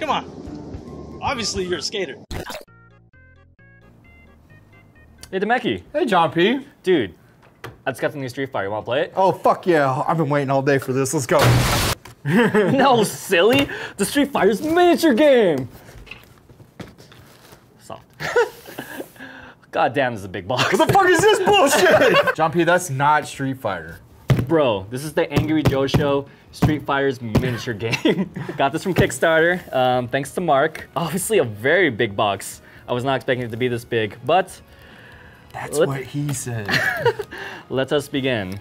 Come on. Obviously, you're a skater. Hey, Dameki. Hey, Jon P. Dude, I just got the new Street Fighter. You wanna play it? Oh, fuck yeah. I've been waiting all day for this. Let's go. no, silly. The Street Fighter's miniature game. Soft. God damn, this is a big box. What the fuck is this bullshit? Jon P, that's not Street Fighter. Bro, this is the Angry Joe Show Street Fighter's miniature game. Got this from Kickstarter, um, thanks to Mark. Obviously a very big box. I was not expecting it to be this big, but That's What? he said. let us begin.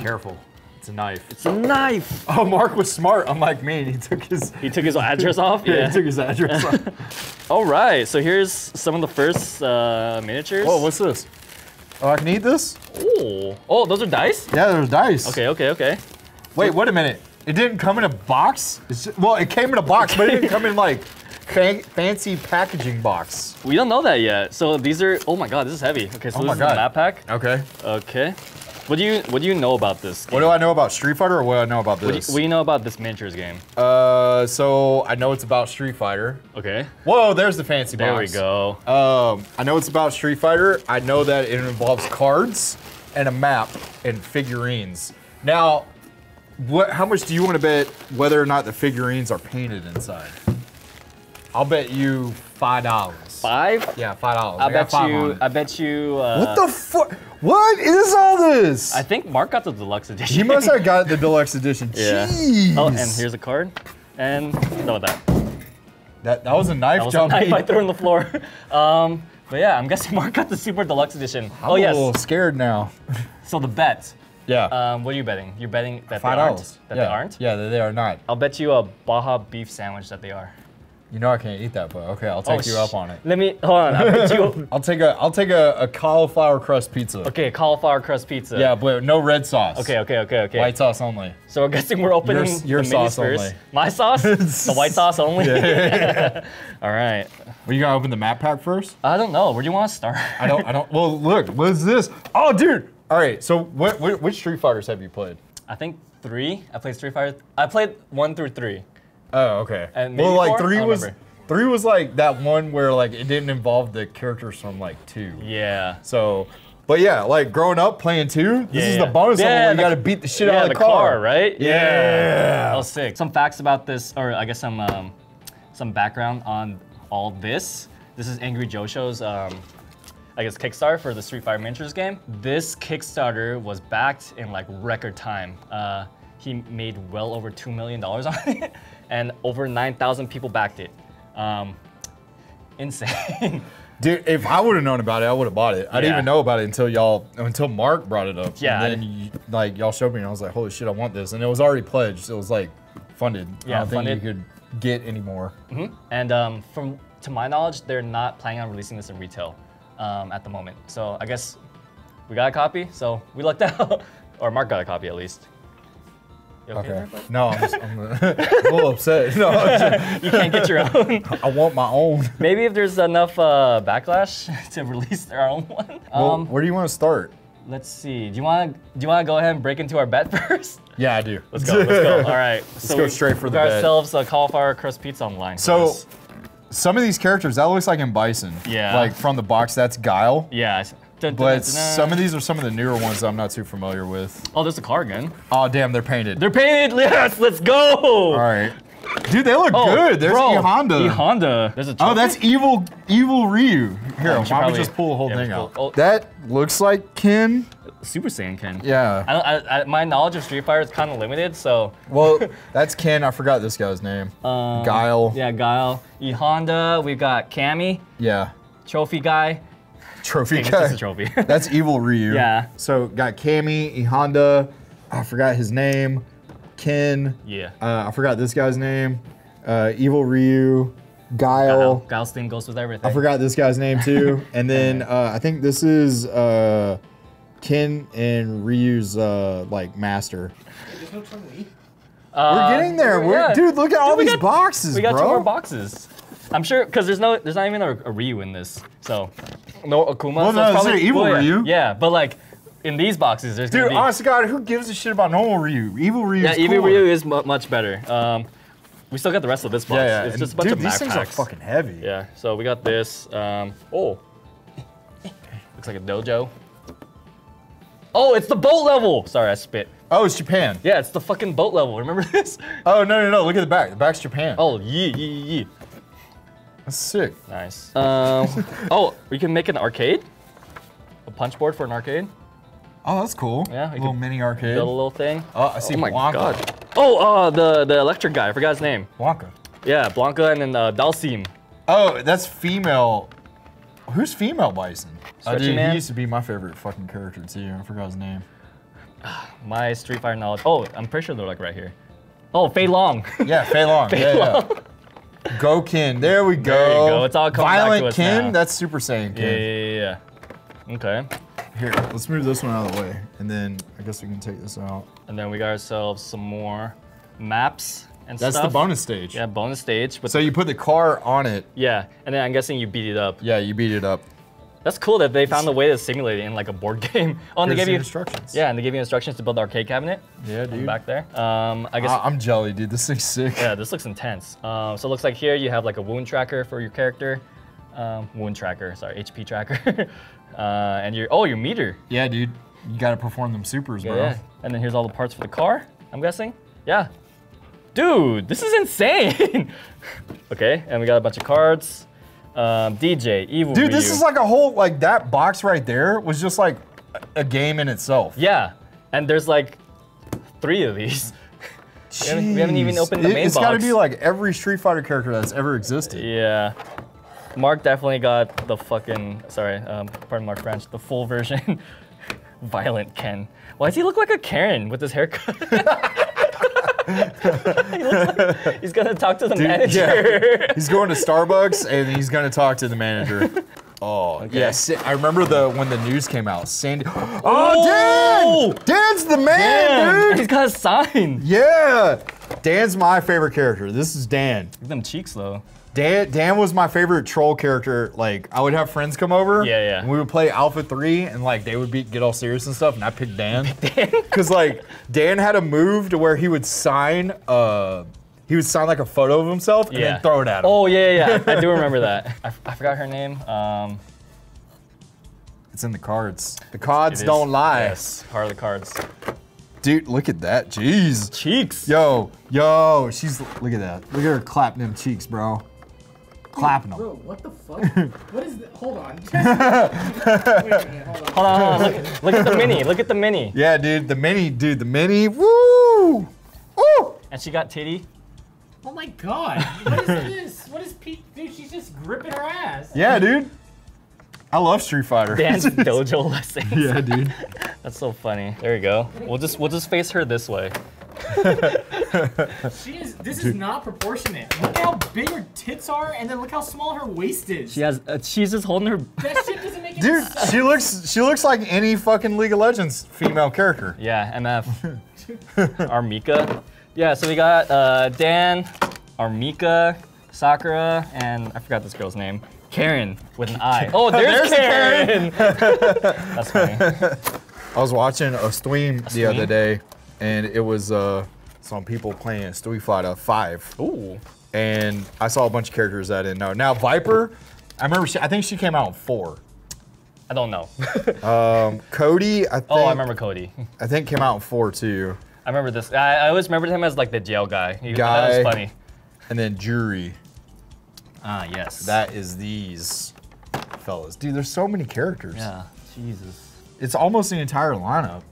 Careful. It's a knife. It's a knife! Oh, Mark was smart, unlike me. He took his He took his address off? yeah. he took his address. off. All right, so here's some of the first uh, miniatures. oh, what's this? Oh, I can eat this? Oh, oh, those are dice? Yeah, there's dice. Okay, okay, okay. Wait, wait a minute. It didn't come in a box? It's ju- well, it came in a box, but it didn't come in like fa- fancy packaging box. We don't know that yet. So these are, oh my god, this is heavy. Okay, so Oh this my is God. the map pack. Okay. Okay. What do you what do you know about this? What do I know about Street Fighter or what do I know about What do, this? you, what do you know about this miniatures game? uh, so I know it's about Street Fighter. Okay. Whoa, there's the fancy There we go. Um, I know it's about Street Fighter. I know that it involves cards and a map and figurines. Now, what? How much do you want to bet whether or not the figurines are painted inside? I'll bet you five dollars. Five? Yeah, five dollars. I, got bet you. I bet you. Uh, what the fuck? What is all this? I think Mark got the deluxe edition. you must have got the deluxe edition. Yeah. Jeez. Oh, and here's a card. And done that. that. That was a knife That was a jump. knife I threw on the floor. Um, but yeah, I'm guessing Mark got the super deluxe edition. I'm oh a yes. little scared now. So the bet. Yeah. Um, what are you betting? You're betting that Five they aren't. dollars. That yeah. they aren't. Yeah, that they are not. I'll bet you a Baja beef sandwich that they are. You know I can't eat that, but okay, I'll oh, take Oh, you up on it. Let me hold on. I bet you. I'll take a I'll take a, a cauliflower crust pizza. Okay, cauliflower crust pizza. Yeah, but no red sauce. Okay, okay, okay, okay. White sauce only. So I'm guessing we're opening Your- your sauce first. only. My sauce? the white sauce only? All right. Well, you gotta open the map pack first. I don't know. Where do you want to start? I don't. I don't. Well, look. What's this? Oh, dude. All right. So, what, what which Street Fighters have you played? I think three. I played Street Fighter. I played one through three. Oh, okay. And well, like four? three was remember. three was like that one where like it didn't involve the characters from like two. Yeah. So, but yeah, like growing up playing two, this Yeah, is yeah. the bonus Yeah, level where you gotta beat the shit yeah, out of the the car. right? Yeah. That was sick. Some facts about this, or I guess some um, some background on all this. This is Angry Joe Show's, um, I guess, Kickstarter for the Street Fighter Miniatures game. This Kickstarter was backed in like record time. Uh, he made well over two million dollars on it, and over nine thousand people backed it. Um, insane. Dude, if I would have known about it, I would have bought it. I didn't even know about it until y'all, until Mark brought it up. Yeah, And then you, like y'all showed me, and I was like, holy shit, I want this. And it was already pledged. It was like funded. Yeah, I don't funded. think you could get any more. And um, from to my knowledge, they're not planning on releasing this in retail um, at the moment. So I guess we got a copy. So we lucked out, or Mark got a copy at least. Okay? Okay. there. No, I'm, just, I'm a little upset. No, I'm just- You can't get your own. I want my own. Maybe if there's enough uh, backlash to release their own one. Well, Um, where do you want to start? let's see. Do you want to do you want to go ahead and break into our bet first? Yeah, I do. Let's go. Let's go. All right. Let's go straight for the got bet. ourselves a cauliflower crust pizza on the line. for So, this. some of these characters, that looks like M Bison. Yeah. Like from the box, that's Guile. yeah. Dun, dun, But dun, some of these are some of the newer ones that I'm not too familiar with. oh, there's a car again. Oh, damn, they're painted. They're painted. Yes. Let's go. All right. Dude, they look Oh, good. There's bro, E Honda. E Honda. There's a Oh, that's evil, evil Ryu. Here, Oh, why probably- just pull the whole yeah, thing out? oh. That looks like Ken. Super Saiyan Ken. Yeah. I, I, I, my knowledge of Street Fighter is kind of limited, so. Well, that's Ken. I forgot this guy's name. Um, Guile. Yeah, Guile. E Honda. We've got Cammy, Yeah. Trophy Guy. Trophy It's guy. just a trophy. That's evil Ryu. Yeah. So got Cammy, E Honda. I forgot his name. Ken. yeah. Uh, I forgot this guy's name. Uh, evil Ryu. Guile. Guile. Guile's theme goes with everything. I forgot this guy's name too. and then uh, I think this is uh, Ken and Ryu's uh, like master. Uh, We're getting there. We're, yeah. Dude, look at all these got- boxes, We got bro. two more boxes. I'm sure because there's no, there's not even a, a Ryu in this. So, no Akuma. Well, so no, probably, evil yeah. Ryu. Yeah, but like in these boxes, there's Dude, be. honest to God, who gives a shit about normal Ryu? Evil Ryu yeah, evil. Ryu is mu much better. Um, We still got the rest of this box. Yeah, yeah. It's and just a bunch dude, of these things packs. are fucking heavy. Yeah, so we got this. Um, oh, looks like a dojo. Oh, it's the boat level. Sorry, I spit. Oh, it's Japan. Yeah, it's the fucking boat level. Remember this? Oh no no no! Look at the back. The back's Japan. Oh, yee yee yee. That's sick. Nice. Um, oh, we can make an arcade. A punch board for an arcade. Oh, that's cool. Yeah, a little mini arcade. Build a little thing. Oh, I see oh my Blanka. god. Oh, uh, the the electric guy. I forgot his name. Blanka. Yeah, Blanka and then uh, Dhalsim. Oh, that's female. Who's female Bison? Stretchy dude, Man? he used to be my favorite fucking character too. I forgot his name. My Street Fighter knowledge. Oh, I'm pretty sure they're like right here. Oh, Fei Long. Yeah, Fei Long. Fei yeah, Long. yeah. Gokin. There we go. There you go. It's all coming back to Violent us Ken. now. That's Super Saiyan Yeah, Ken. yeah, yeah. Okay. Here, let's move this one out of the way, and then I guess we can take this out. And then we got ourselves some more maps and stuff. That's stuff. the bonus stage. Yeah, bonus stage. With So you put the car on it. yeah, and then I'm guessing you beat it up. Yeah, you beat it up. That's cool that they found a way to simulate it in like a board game. Oh, and they gave the you instructions. Yeah, and they gave you instructions to build the arcade cabinet. Yeah, dude. Back there. Um, I guess. I- I'm jelly, dude. This thing's sick. yeah, this looks intense. Um, so it looks like here you have like a wound tracker for your character. Um, wound tracker, sorry, HP tracker. uh, and your oh your meter. Yeah, dude. You gotta perform them supers, Yeah, bro. yeah. And then here's all the parts for the car. I'm guessing. Yeah. Dude, this is insane. okay, and we got a bunch of cards. Um, Dee Jay, Evil Dude, this is like a whole like that box right there was just like a- game in itself. Yeah, and there's like three of these. We haven't- we haven't even opened the main It's gotta be like every Street Fighter character that's ever existed. Yeah. Mark definitely got the fucking sorry, um, pardon Mark French, the full version. Violent Ken. Why does he look like a Karen with his haircut? he like he's gonna talk to the manager. He's going to Starbucks and he's gonna talk to the manager. Oh yes, I remember the when the news came out. Sandy. Oh, oh, Dan! Dan's the man, Damn, dude. he's got a sign. Yeah, Dan's my favorite character. This is Dan. Look at them cheeks though. Dan, Dan was my favorite troll character. Like, I would have friends come over. Yeah, yeah. And we would play Alpha 3, and like they would be get all serious and stuff, and I picked Dan. Because like Dan had a move to where he would sign uh he would sign like a photo of himself and Yeah. then throw it at him. Oh yeah, yeah, yeah. I do remember that. I forgot her name. Um, It's in the cards. The cards don't lie. Yes, part of the cards. Dude, look at that. Jeez. Cheeks. Yo, yo, she's look at that. Look at her clapping them cheeks, bro. Clapping them. Bro, what the fuck? what is that? Hold on. Wait a minute, hold on. Hold on, hold on. Look, look at the mini. Look at the mini. Yeah, dude, the mini, dude, the mini. Woo! Woo! And she got titty. Oh my god. What is this? What is Pete? Dude, she's just gripping her ass. Yeah, dude. I love Street Fighter. Dance dojo lessons. yeah, dude. That's so funny. There you go. We'll just we'll just face her this way. She is. This is not proportionate. Look how big her tits are, and then look how small her waist is. She has uh, she's just holding her. that shit doesn't make any Dude, sense. she looks she looks like any fucking League of Legends female character. Yeah, MF. R. Mika. Yeah, so we got uh, Dan, R. Mika, Sakura, and I forgot this girl's name. Karen with an I. Oh, there's, There's the Karen. That's funny. I was watching a stream the stream? other day, and it was uh, some people playing Street Fighter 5. Ooh. And I saw a bunch of characters that I didn't know. Now, Viper, I remember, she, I think she came out in 4. I don't know. Cody, I think, oh, I remember Cody. I think came out in 4 too. I remember this. I, I always remembered him as like the jail guy. He, Guy. That was funny. And then Juri. Ah, yes. That is these fellas. Dude, there's so many characters. Yeah. Jesus. It's almost the entire lineup.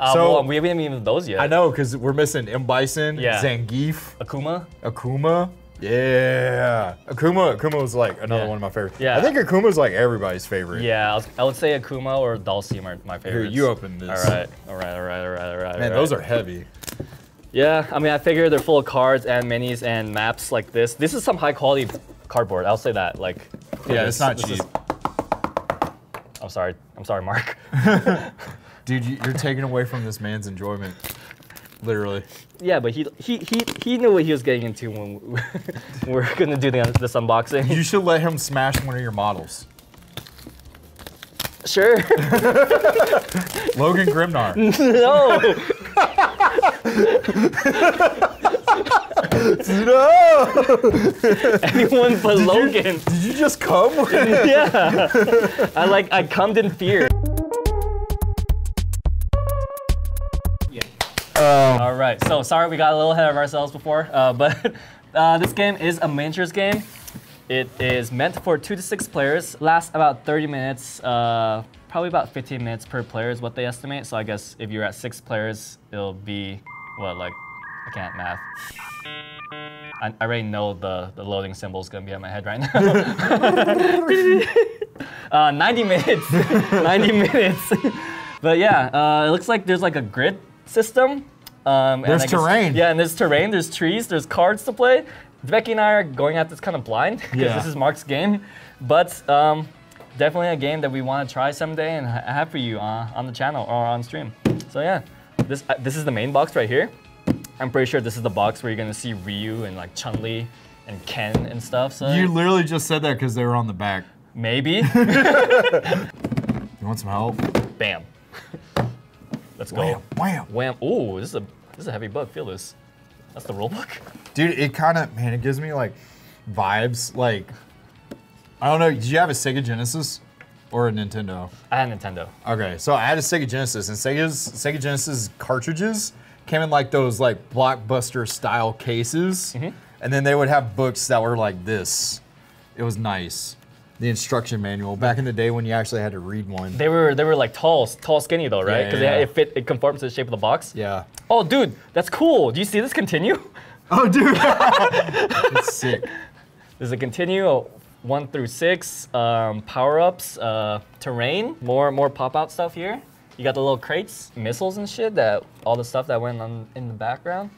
Uh, So- well, we haven't even those yet. I know, because we're missing M. Bison, Yeah. Zangief, Akuma. Akuma. Yeah. Akuma Akuma was like another Yeah. one of my favorites. Yeah. I think Akuma's like everybody's favorite. Yeah, I, was, I would say Akuma or Dhalsim are my favorites. Here, you open this. All right, all right, all right, all right, all right. Man, all those are heavy. Yeah, I mean, I figure they're full of cards and minis and maps like this. This is some high quality cardboard. I'll say that. Like, Yeah, this- it's not cheap. is- I'm sorry. I'm sorry, Mark. Dude, you- you're taking away from this man's enjoyment. Literally. yeah, but he he he he knew what he was getting into when we we're gonna do the, this unboxing. You should let him smash one of your models. sure. Logan Grimnar. no. no! Anyone but Logan. Did you just come? yeah. I like I cummed in fear. All right. So sorry we got a little ahead of ourselves before, uh, but uh, this game is a miniatures game. It is meant for two to six players. Lasts about 30 minutes. Uh, probably about 15 minutes per player is what they estimate. So I guess if you're at six players, it'll be what like I can't math. I, I already know the, the loading symbol is gonna be in my head right now. uh, 90 minutes. 90 minutes. but yeah, uh, it looks like there's like a grid system. Um, and There's guess- terrain. Yeah, and there's terrain, there's trees, there's cards to play. Becky and I are going at this kind of blind because Yeah. this is Mark's game. But um, definitely a game that we want to try someday and ha- have for you uh, on the channel or on stream. So yeah, this uh, this is the main box right here. I'm pretty sure this is the box where you're gonna see Ryu and like Chun Li and Ken and stuff. So You literally just said that because they were on the back. maybe, You want some help? bam. Let's go. Wham, wham. Wham! Ooh, this is a this is a heavy book. Feel this. That's the rule book. Dude, it kind of, man, it gives me like vibes. Like, I don't know, did you have a Sega Genesis or a Nintendo? I had Nintendo. Okay, so I had a Sega Genesis, and Sega's Sega Genesis cartridges came in like those like blockbuster style cases, mm-hmm. and then they would have books that were like this. It was nice. The instruction manual back in the day when you actually had to read one. They were they were like tall, tall, skinny though, right? Yeah, Because yeah. it fit, it conforms to the shape of the box. yeah. Oh, dude, that's cool. Do you see this continue? Oh, dude. it's sick. There's a continue, one through six, um, power ups, uh, terrain, more more pop out stuff here. You got the little crates, missiles and shit. That all the stuff that went on in the background.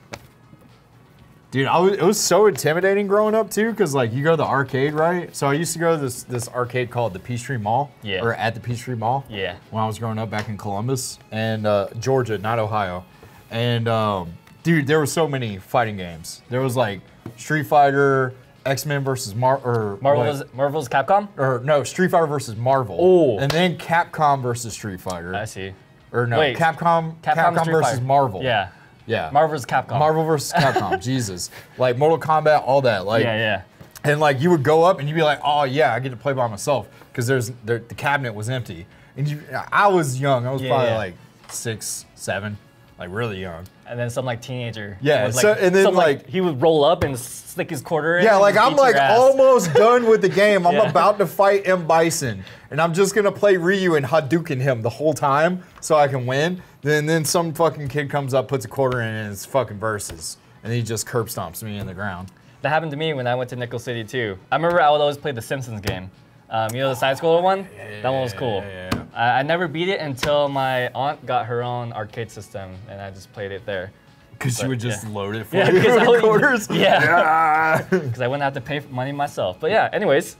Dude, I was, it was so intimidating growing up too, because like you go to the arcade, right? So I used to go to this this arcade called the Peachtree Mall, Yeah. or at the Peachtree Mall, Yeah. When I was growing up back in Columbus and uh, Georgia, not Ohio, and um, dude, there were so many fighting games. There was like Street Fighter, X Men versus Mar, or Marvel's? Marvel's Capcom. or no, Street Fighter versus Marvel. Ooh. and then Capcom versus Street Fighter. I see. Or no, Wait. Capcom, Capcom, Capcom, versus Fighter. Marvel. Yeah. Yeah. Marvel's Capcom. Marvel versus Capcom. Jesus, like Mortal Kombat, all that. Like, Yeah, yeah. and like you would go up and you'd be like, oh yeah, I get to play by myself because there's there, the cabinet was empty. And you, I was young. I was Yeah, probably yeah. like six, seven, like really young. And then some like teenager. Yeah, would, so- and then, some, like- he would roll up and stick his quarter in. Yeah, like I'm like almost done with the game. I'm Yeah. about to fight M Bison, and I'm just gonna play Ryu and Hadouken him the whole time so I can win. Then then some fucking kid comes up, puts a quarter in, and it's fucking versus, and he just curb stomps me in the ground. That happened to me when I went to Nickel City too. I remember I would always play the Simpsons game. Um, you know the side scroller one? that one was cool. yeah, yeah. I, I never beat it until my aunt got her own arcade system and I just played it there. Cause you would just yeah. load it for Yeah, you because quarters. Yeah, because I wouldn't have to pay for money myself. But yeah, anyways,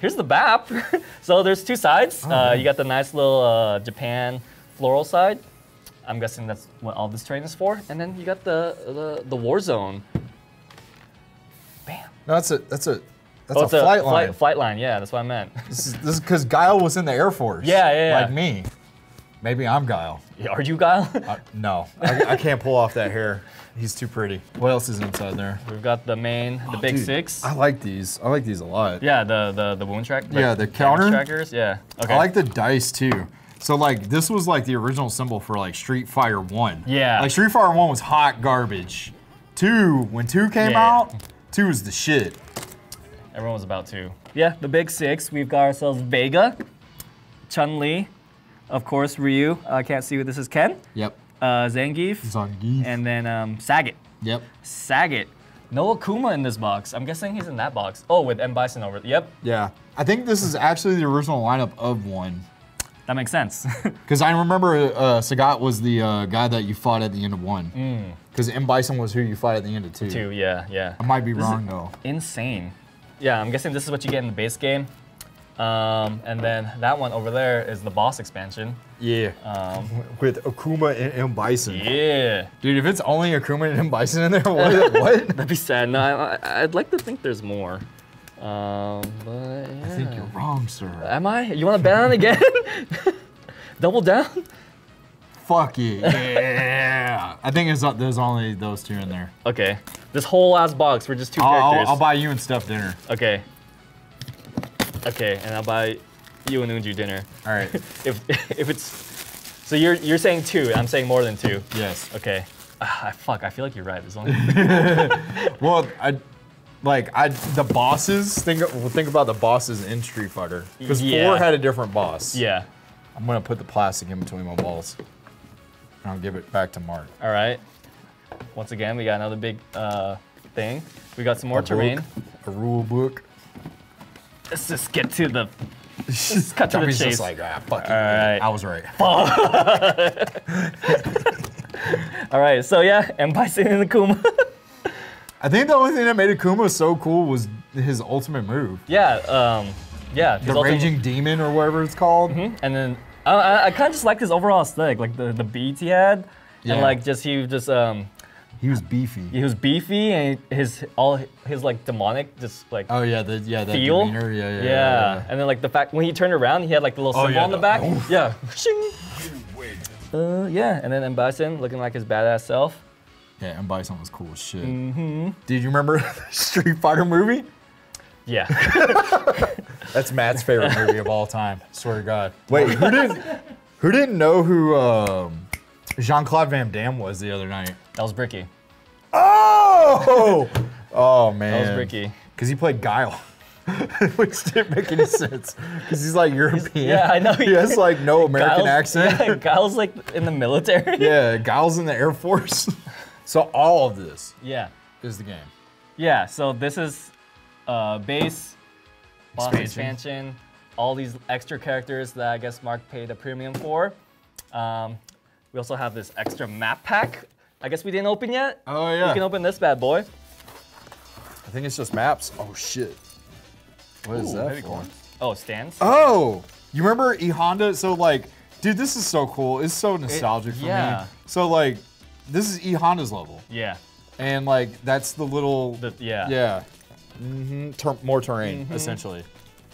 here's the BAP. so there's two sides. uh, you got the nice little uh, Japan floral side. I'm guessing that's what all this terrain is for. And then you got the the, the war zone. Bam. No, that's a that's a that's Oh, a it's a flight line. Flight, flight line, yeah, that's what I meant. This is because Guile was in the Air Force. Yeah, yeah, yeah. Like me. Maybe I'm Guile. Yeah, Are you Guile? Uh, no, I, I can't pull off that hair. He's too pretty. What else is inside there? We've got the main, the big Dude, six. I like these. I like these a lot. yeah, the the the wound track. Yeah, the counter? trackers. Yeah. Okay. I like the dice too. So like this was like the original symbol for like Street Fighter One. Yeah. Like Street Fighter One was hot garbage. Two, when two came Yeah. out, two was the shit. Everyone was about two. Yeah, the big six. We've got ourselves Vega, Chun Li, of course Ryu. I can't see what this is. Ken, Yep. uh, Zangief, Zangief. and then um, Sagat. Yep. Sagat. No Akuma in this box. I'm guessing he's in that box. Oh, with M Bison over. Yep, Yeah. I think this is actually the original lineup of one. That makes sense. Because I remember uh, Sagat was the uh, guy that you fought at the end of one. Mm. Because M. Bison was who you fight at the end of two. Two. Yeah, yeah. I might be This wrong though. Insane. Yeah, I'm guessing this is what you get in the base game. Um, and then that one over there is the boss expansion. Yeah. Um, With Akuma and M. Bison. yeah. Dude, if it's only Akuma and M. Bison in there, what? what? That'd be sad. No, I, I- I'd like to think there's more. Um, but yeah. I think you're wrong, sir. Am I? You want to bet on it again? Double down? Fuck yeah. Yeah. I think it's, uh, there's only those two in there. Okay. This whole ass box for just 2 I'll, I'll, characters. I'll buy you and stuff dinner. Okay. Okay, and I'll buy you and Unju dinner. All right. If if it's so you're you're saying two, I'm saying more than two. yes. Okay. Ah, fuck, I feel like you're right. There's only Well, I like I the bosses. Think well, think about the bosses in Street Fighter because Yeah. four had a different boss. yeah. I'm gonna put the plastic in between my balls. And I'll give it back to Mark. All right. Once again, we got another big uh, thing. We got some more A terrain. book, A rule book. Let's just get to the. Let's cut to the chase. just like, ah, fuck. All right. I was right. All right. So yeah, and by sitting in the Kuma. I think the only thing that made Akuma so cool was his ultimate move. yeah. Um. Yeah. The Raging Demon or whatever it's called. And then I, I, kind of just liked his overall aesthetic, like the the beats he had, Yeah. and like just he just um He was beefy. he was beefy and his all his like demonic just like Oh yeah, the yeah that feel. demeanor. Yeah, yeah, yeah, yeah. yeah. And then like the fact when he turned around, he had like the little Oh, symbol on the the- back. oof. Yeah. Uh, yeah, and then. Bison looking like his badass self. Yeah, and Bison was cool as shit. Mm-hmm. Did you remember the Street Fighter movie? Yeah. That's Matt's favorite movie of all time. Swear to God. Wait, who didn't who didn't know who um, Jean Claude Van Damme was the other night? that was Bricky. Oh, oh man, That was Bricky. Because he played Guile, which didn't make any sense. Because he's like European. yeah, I know. He has like no American Guile's- accent. Yeah, Guile's like in the military. Yeah, Guile's in the Air Force. So all of this Yeah. is the game. Yeah, so this is uh, base, boss Expansion. expansion. all these extra characters that I guess Mark paid a premium for. Um, we also have this extra map pack. I guess we didn't open yet. Oh, yeah. We can open this bad boy. I think it's just maps. Oh shit. What is Ooh, that for? corn. Oh, stands. Oh, you remember E Honda? So like, dude, this is so cool. It's so nostalgic for yeah. me. So like, this is E Honda's level, Yeah. and like that's the little The, yeah. yeah, hmm Ter- more terrain essentially.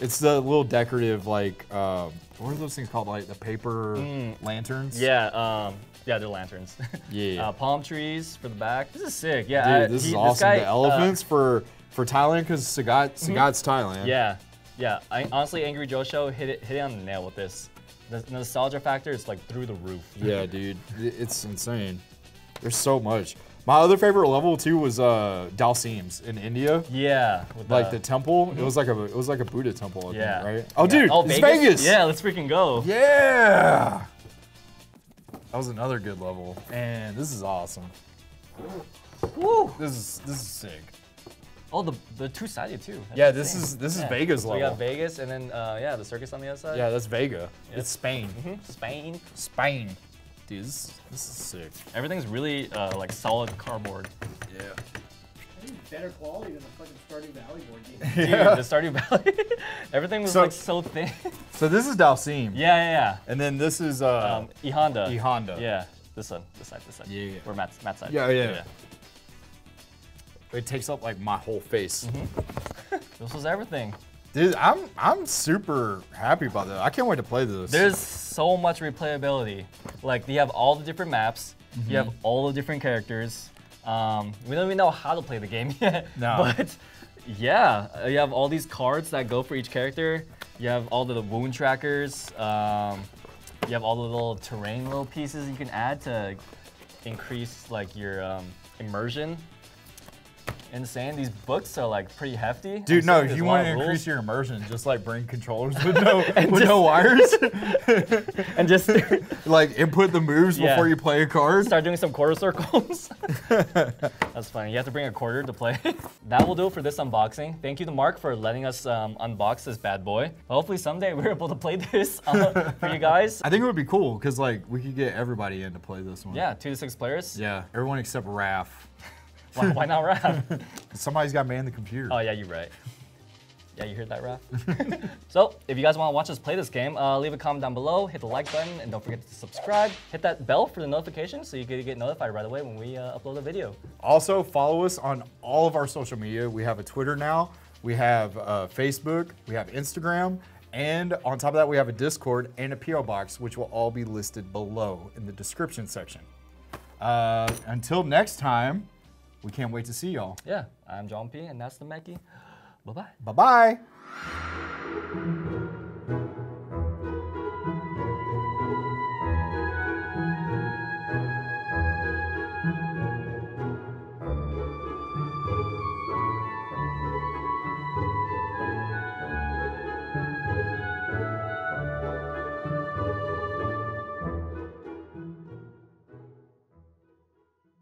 It's the little decorative like um, what are those things called? Like the paper lanterns. Yeah. Um, yeah, they're lanterns. Yeah. uh, palm trees for the back. This is sick. Yeah. Dude, I- this he- is awesome. guy, the uh, elephants for for Thailand because Sagat Sagat's Thailand. Yeah, yeah. I, honestly, Angry Joe Show hit it hit it on the nail with this. The nostalgia factor is like through the roof. Yeah, dude, it's insane. There's so much. My other favorite level too was uh, Dhalsim's in India. Yeah. Like the temple, it was like a it was like a Buddha temple, I Yeah. think, right? Oh, Yeah. dude, Oh, it's Vegas. Yeah, let's freaking go. Yeah. That was another good level, and this is awesome. Woo. This is this is sick. Oh, the the two sided too. That's Yeah, this insane. is this is Yeah. Vegas So we got Vegas and then uh, yeah, the circus on the other side. Yeah, that's Vega. It's Spain. Mhm. Spain. Spain. Dude, this, this is sick. Everything's really uh, like solid cardboard. Yeah. Better quality than the fucking Stardew Valley board game. Dude, Yeah. the Stardew Valley. Everything was So- like so thin. So this is Dhalsim. yeah, yeah, yeah. And then this is uh. Um, E Honda. E Honda. Yeah. This one. This side. This side. Yeah, yeah. Or Matt's Matt's side. Yeah, yeah. It takes up like my whole face. This was everything. Dude, I'm I'm super happy about that. I can't wait to play this. There's so much replayability. Like you have all the different maps, you have all the different characters. Um, we don't even know how to play the game yet. No. But yeah, uh, you have all these cards that go for each character. You have all the wound trackers. Um, you have all the little terrain little pieces you can add to increase like your um, immersion. Insane. These books are like pretty hefty. I'm Dude, no, if you want to of rules. increase your immersion, just like bring controllers with no with no wires. and just like input the moves Yeah. before you play a card. start doing some quarter circles. That's funny. You have to bring a quarter to play. that will do it for this unboxing. Thank you to Mark for letting us um, unbox this bad boy. Hopefully someday we're able to play this uh, for you guys. I think it would be cool because like we could get everybody in to play this one. Yeah, two to six players. Yeah, everyone except Raph. Why, why not Raph? Somebody's got to man the computer. oh yeah, you're right. Yeah, you heard that, Raph? so, if you guys want to watch us play this game, uh, leave a comment down below, hit the like button, and don't forget to subscribe. Hit that bell for the notifications so you can get notified right away when we uh, upload a video. Also, follow us on all of our social media. We have a Twitter now, we have uh, Facebook, we have Instagram, And on top of that, we have a Discord and a PO box, which will all be listed below in the description section. Uh, until next time, we can't wait to see y'all. Yeah, I'm Jon P, and that's Dameki. Bye bye. Bye bye.